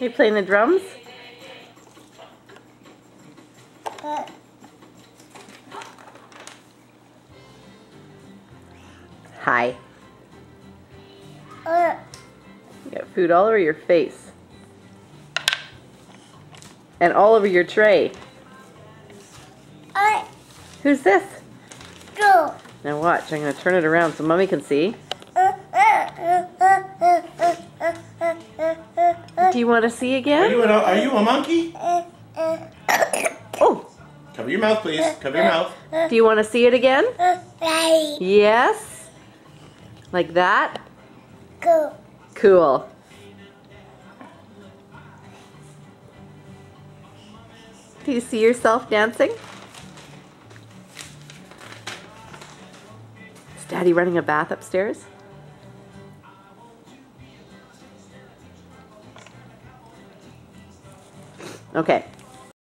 You playing the drums? Hi. You got food all over your face. And all over your tray. Who's this? Go. Now watch, I'm going to turn it around so mommy can see. Uh, uh, uh, Do you want to see Are again? you, an, are you a monkey? Oh, Cover your mouth, please. Cover your mouth. do you want to see it again? Right. Yes. Like that? Go. Cool. Do you see yourself dancing? Is Daddy running a bath upstairs? Okay.